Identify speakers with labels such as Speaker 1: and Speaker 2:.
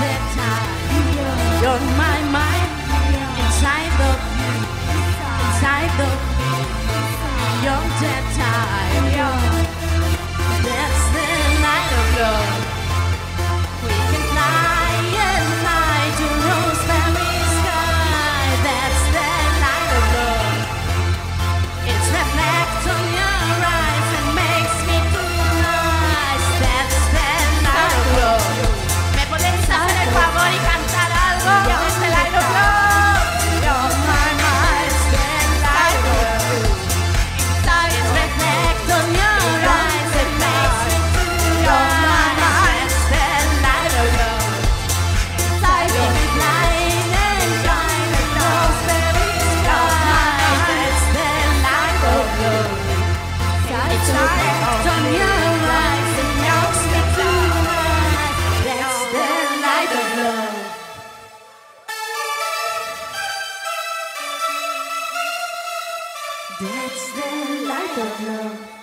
Speaker 1: time. That's the light of love.